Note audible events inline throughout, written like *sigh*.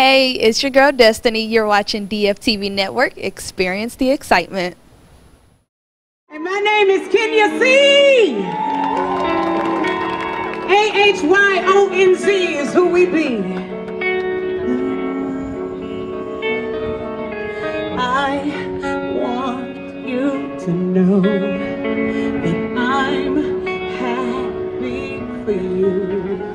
Hey, it's your girl Destiny. You're watching DFTV Network. Experience the excitement. And my name is Kenya C. A H Y O N Z is who we be. I want you to know that I'm happy for you.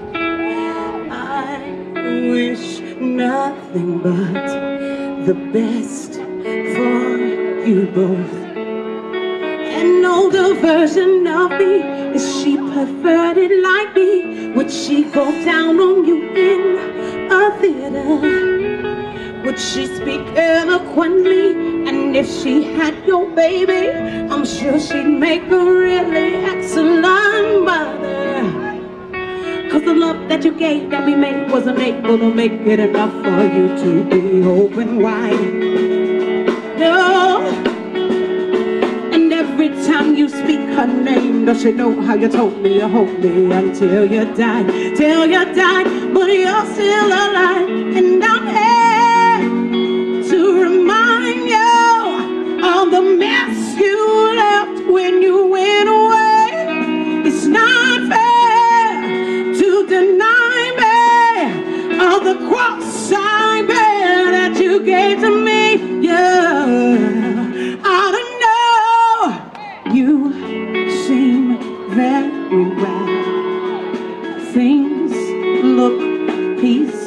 Nothing but the best for you both. An older version of me, if she preferred it like me, would she go down on you in a theater? Would she speak eloquently? And if she had your baby, I'm sure she'd make a really excellent mother. Cause the love that you gave that we made wasn't able to make it enough for you to be open wide. No. And every time you speak her name, does she know how you told me you hold me until you die, till you died, but you're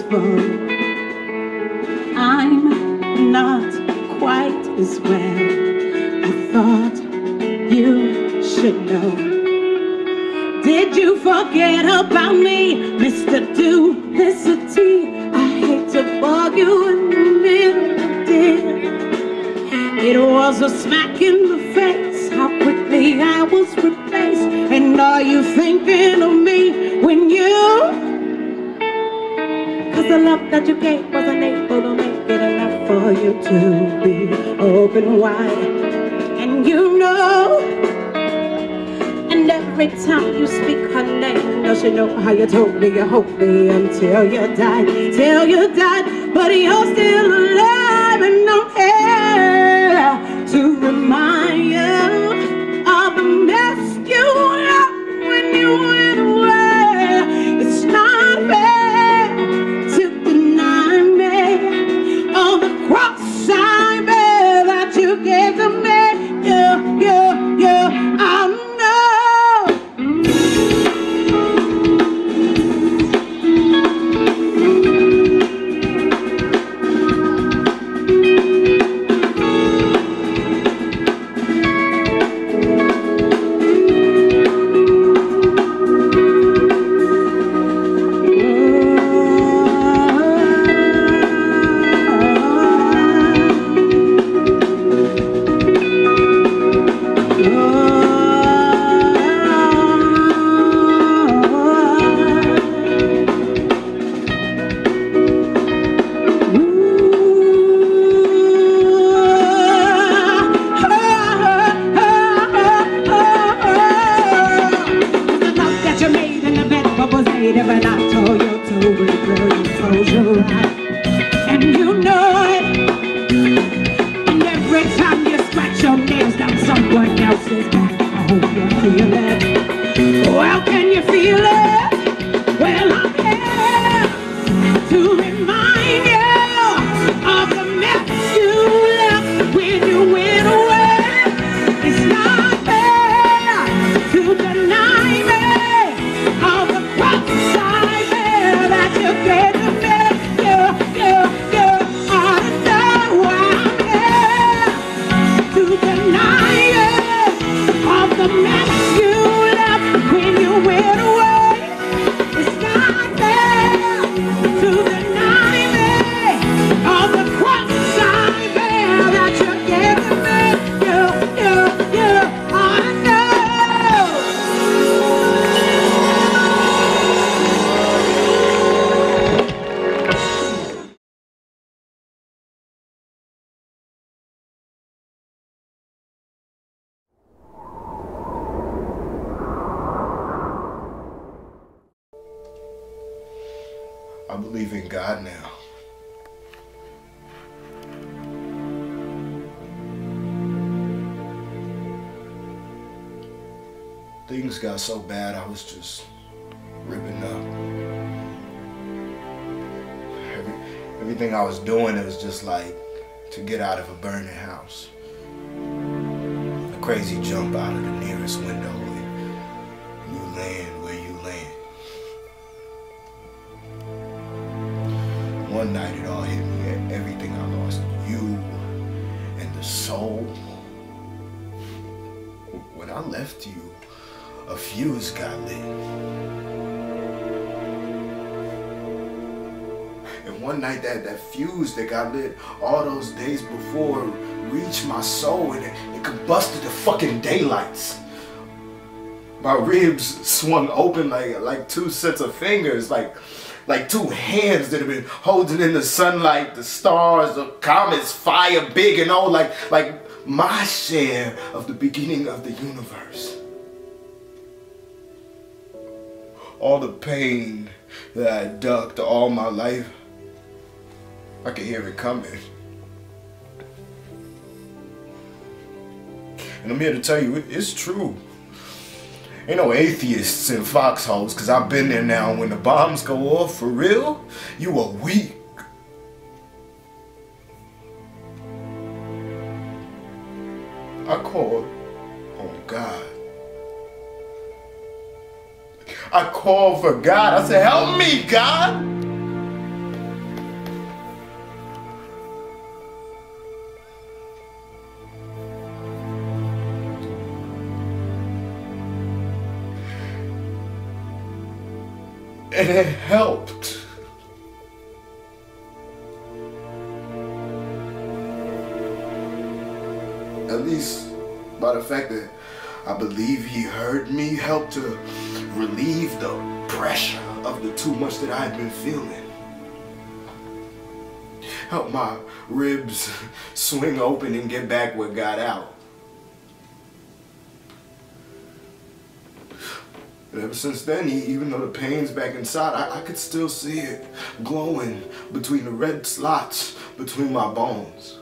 I'm not quite as well. I thought you should know. Did you forget about me, love that you gave wasn't able to make it enough for you to be open wide. And you know, and every time you speak her name, does she know how you told me you hoped me until you died, till you died, but you're still alive and I'm here to remind you things got so bad I was just ripping up. Every, everything I was doing, it was just like to get out of a burning house. A crazy jump out of the nearest window and you land where you land. One night it all hit me, everything I lost, you and the soul. When I left you, a fuse got lit. And one night that, that fuse that got lit all those days before reached my soul and it, it combusted the fucking daylights. My ribs swung open like like two sets of fingers, like like two hands that have been holding in the sunlight, the stars, the comets, fire, big and all, like like my share of the beginning of the universe. All the pain that I ducked all my life, I could hear it coming. And I'm here to tell you, it's true. Ain't no atheists in foxholes, cause I've been there now. When the bombs go off for real, you are weak. I called on God. I called for God. I said, help me, God. And it helped. At least by the fact that I believe he heard me help to relieve the pressure of the too much that I had been feeling. Help my ribs *laughs* swing open and get back what got out. And ever since then, even though the pain's back inside, I, I could still see it glowing between the red slots between my bones.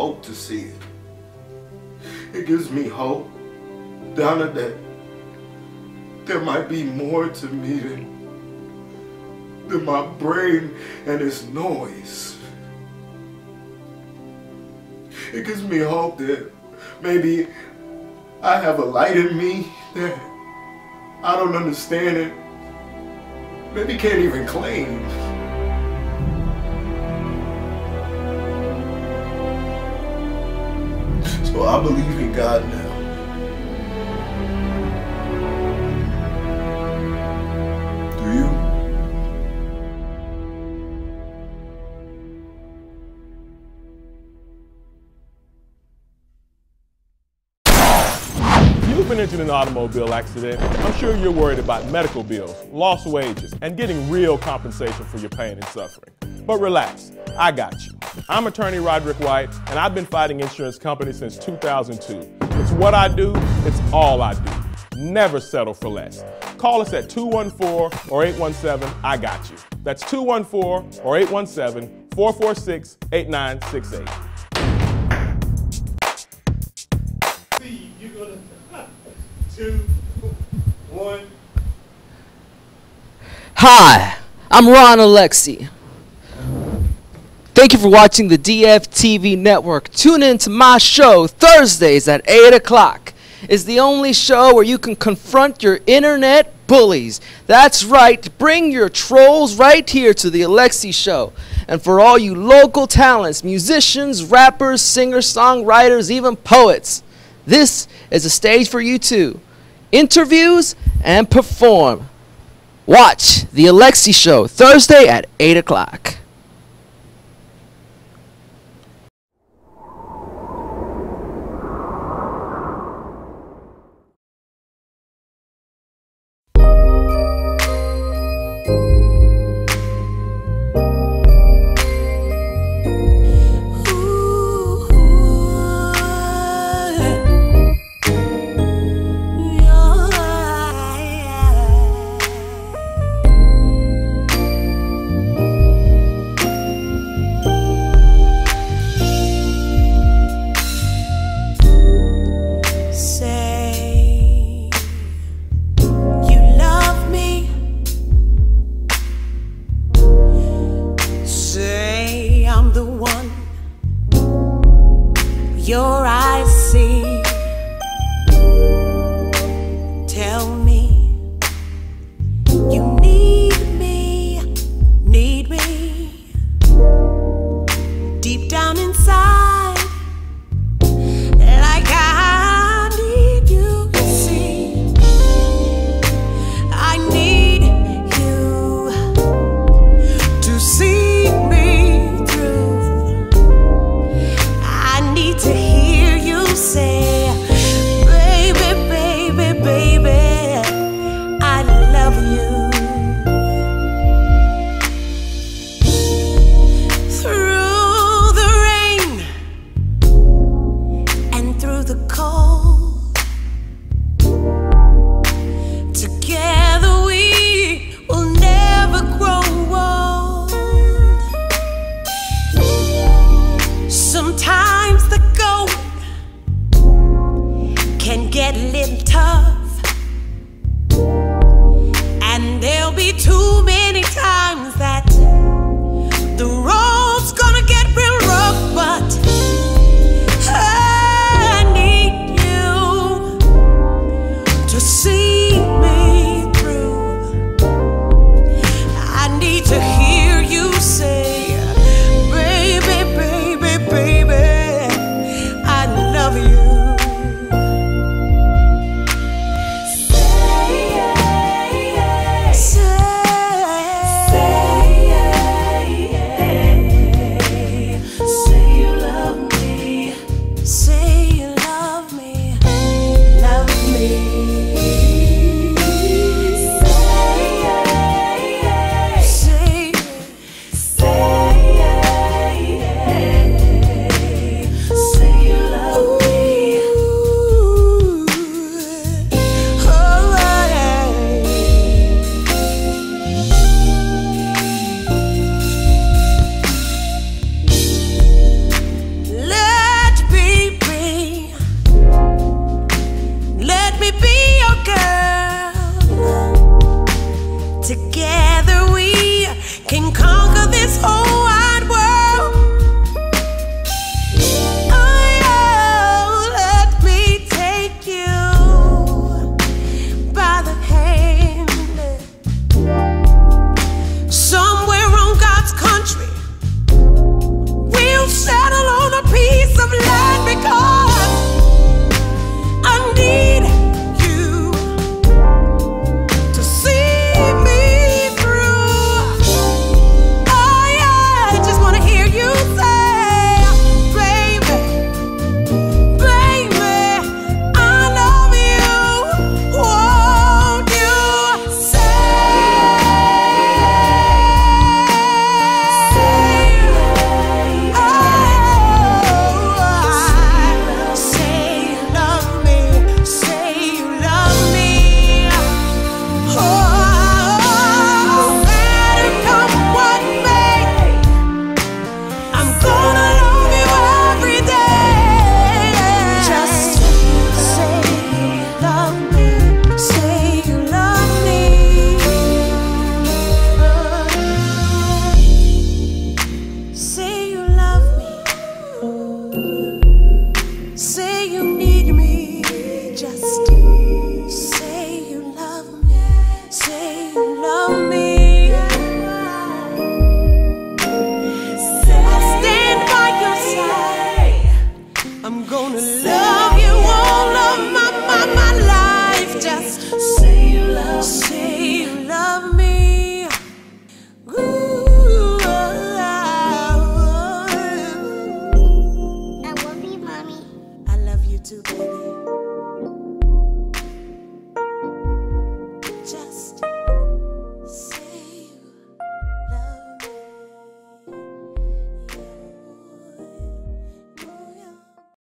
Hope to see it. It gives me hope, Donna, that there might be more to me than, than my brain and its noise. It gives me hope that maybe I have a light in me that I don't understand it. Maybe can't even claim. So I believe in God now. Do you? You've been into an automobile accident. I'm sure you're worried about medical bills, lost wages, and getting real compensation for your pain and suffering. But relax, I got you. I'm attorney Roderick White, and I've been fighting insurance companies since 2002. It's what I do, it's all I do. Never settle for less. Call us at 214 or 817 I got you. That's 214 or 817 446 8968. You're gonna two, one. Hi, I'm Ron Alexi. Thank you for watching the DFTV network. Tune in to my show Thursdays at 8 o'clock. It's the only show where you can confront your internet bullies. That's right, bring your trolls right here to the Alexi Show. And for all you local talents, musicians, rappers, singers, songwriters, even poets, this is a stage for you too. Interviews and perform. Watch The Alexi Show Thursday at 8 o'clock.